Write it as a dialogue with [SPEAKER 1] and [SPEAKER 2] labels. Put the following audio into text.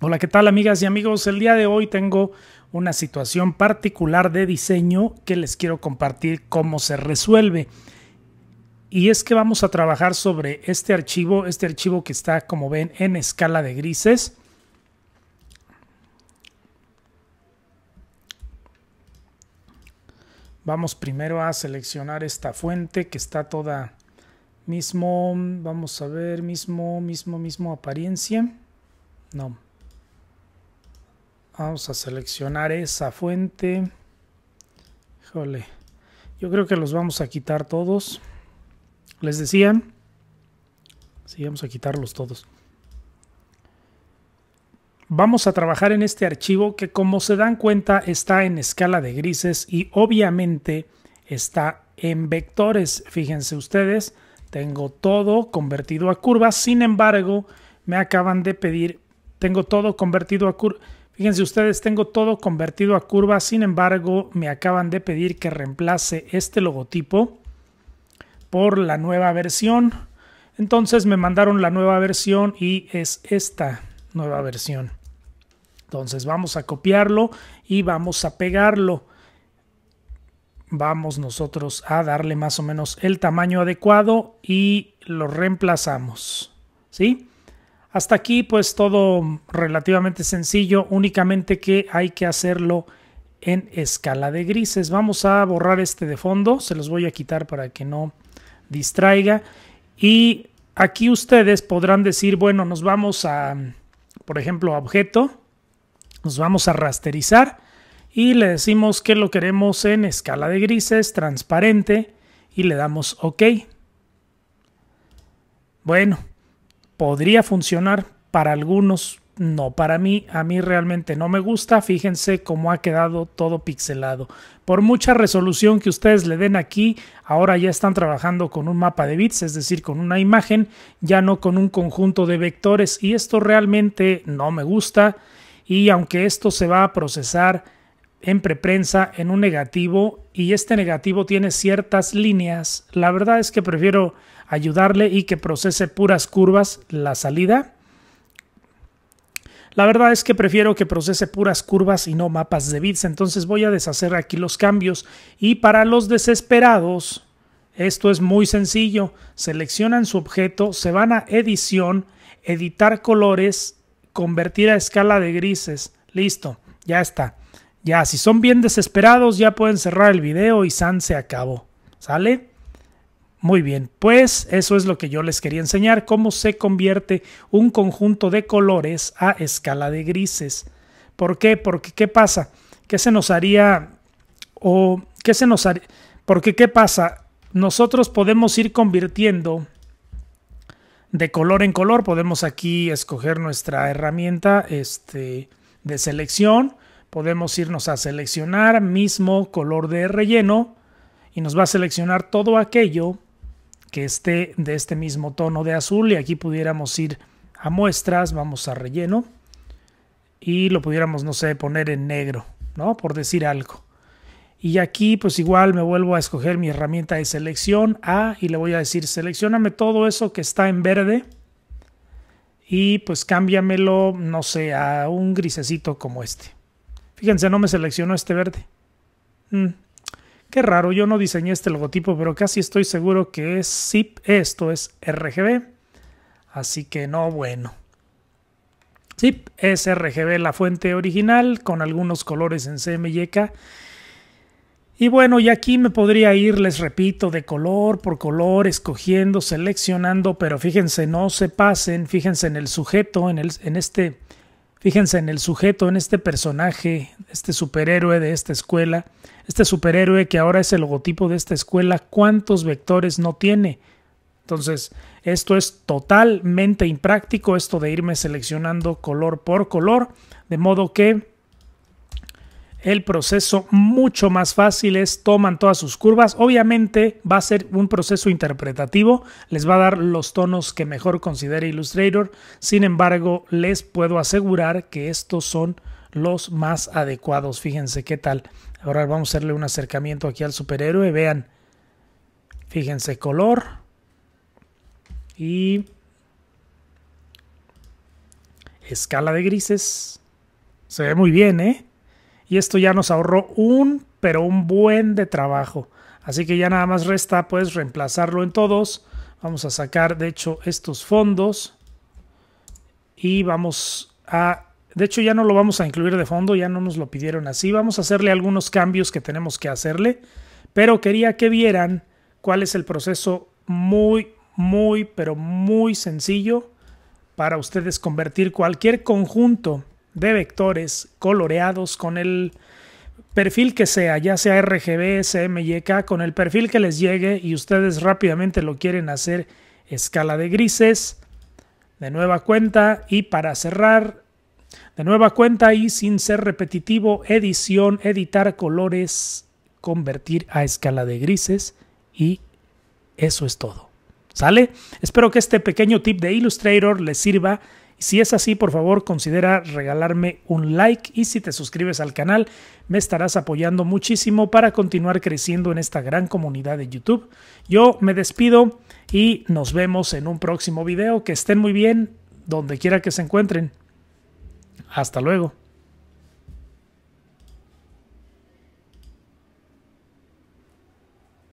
[SPEAKER 1] Hola, ¿qué tal amigas y amigos? El día de hoy tengo una situación particular de diseño que les quiero compartir cómo se resuelve. Y es que vamos a trabajar sobre este archivo, este archivo que está, como ven, en escala de grises. Vamos primero a seleccionar esta fuente que está toda mismo, vamos a ver, mismo, mismo, mismo apariencia. No. Vamos a seleccionar esa fuente. Híjole. Yo creo que los vamos a quitar todos. Les decían. Sí, vamos a quitarlos todos. Vamos a trabajar en este archivo que como se dan cuenta está en escala de grises y obviamente está en vectores. Fíjense ustedes, tengo todo convertido a curvas. Sin embargo, me acaban de pedir tengo todo convertido a curva. Fíjense ustedes, tengo todo convertido a curva. Sin embargo, me acaban de pedir que reemplace este logotipo por la nueva versión. Entonces me mandaron la nueva versión y es esta nueva versión. Entonces vamos a copiarlo y vamos a pegarlo. Vamos nosotros a darle más o menos el tamaño adecuado y lo reemplazamos. ¿Sí? Hasta aquí pues todo relativamente sencillo, únicamente que hay que hacerlo en escala de grises. Vamos a borrar este de fondo, se los voy a quitar para que no distraiga. Y aquí ustedes podrán decir, bueno, nos vamos a, por ejemplo, a objeto, nos vamos a rasterizar y le decimos que lo queremos en escala de grises, transparente y le damos OK. Bueno, podría funcionar para algunos, no para mí. A mí realmente no me gusta. Fíjense cómo ha quedado todo pixelado. Por mucha resolución que ustedes le den aquí, ahora ya están trabajando con un mapa de bits, es decir, con una imagen, ya no con un conjunto de vectores. Y esto realmente no me gusta. Y aunque esto se va a procesar en preprensa en un negativo y este negativo tiene ciertas líneas, la verdad es que prefiero ayudarle y que procese puras curvas la salida. La verdad es que prefiero que procese puras curvas y no mapas de bits, entonces voy a deshacer aquí los cambios. Y para los desesperados, esto es muy sencillo. Seleccionan su objeto, se van a edición, editar colores, convertir a escala de grises. Listo, ya está. Ya, si son bien desesperados, ya pueden cerrar el video y San se acabó. ¿Sale? Muy bien, pues eso es lo que yo les quería enseñar, cómo se convierte un conjunto de colores a escala de grises. ¿Por qué? Porque ¿qué pasa? ¿Qué se nos haría o qué se nos haría? Porque ¿qué pasa? Nosotros podemos ir convirtiendo de color en color, podemos aquí escoger nuestra herramienta este, de selección, podemos irnos a seleccionar mismo color de relleno y nos va a seleccionar todo aquello que esté de este mismo tono de azul y aquí pudiéramos ir a muestras, vamos a relleno y lo pudiéramos, no sé, poner en negro, ¿no? Por decir algo. Y aquí pues igual me vuelvo a escoger mi herramienta de selección A y le voy a decir seleccioname todo eso que está en verde y pues cámbiamelo, no sé, a un grisecito como este. Fíjense, no me seleccionó este verde. Mm, Qué raro, yo no diseñé este logotipo, pero casi estoy seguro que es zip, esto es RGB. Así que no, bueno. Zip es RGB la fuente original con algunos colores en CMYK. Y bueno, y aquí me podría ir, les repito, de color por color, escogiendo, seleccionando, pero fíjense, no se pasen, fíjense en el sujeto, en, el, en este, fíjense en el sujeto, en este personaje, este superhéroe de esta escuela este superhéroe que ahora es el logotipo de esta escuela, ¿cuántos vectores no tiene? Entonces, esto es totalmente impráctico, esto de irme seleccionando color por color, de modo que el proceso mucho más fácil es toman todas sus curvas. Obviamente va a ser un proceso interpretativo, les va a dar los tonos que mejor considere Illustrator. Sin embargo, les puedo asegurar que estos son los más adecuados. Fíjense qué tal. Ahora vamos a hacerle un acercamiento aquí al superhéroe. Vean. Fíjense color. Y escala de grises. Se ve muy bien, ¿eh? Y esto ya nos ahorró un, pero un buen de trabajo. Así que ya nada más resta pues reemplazarlo en todos. Vamos a sacar de hecho estos fondos. Y vamos a... De hecho ya no lo vamos a incluir de fondo, ya no nos lo pidieron así. Vamos a hacerle algunos cambios que tenemos que hacerle. Pero quería que vieran cuál es el proceso muy, muy, pero muy sencillo para ustedes convertir cualquier conjunto de vectores coloreados con el perfil que sea, ya sea RGB, CMYK, con el perfil que les llegue y ustedes rápidamente lo quieren hacer escala de grises, de nueva cuenta y para cerrar, de nueva cuenta y sin ser repetitivo, edición, editar colores, convertir a escala de grises y eso es todo. ¿Sale? Espero que este pequeño tip de Illustrator les sirva. Si es así, por favor, considera regalarme un like y si te suscribes al canal, me estarás apoyando muchísimo para continuar creciendo en esta gran comunidad de YouTube. Yo me despido y nos vemos en un próximo video. Que estén muy bien, donde quiera que se encuentren. Hasta luego.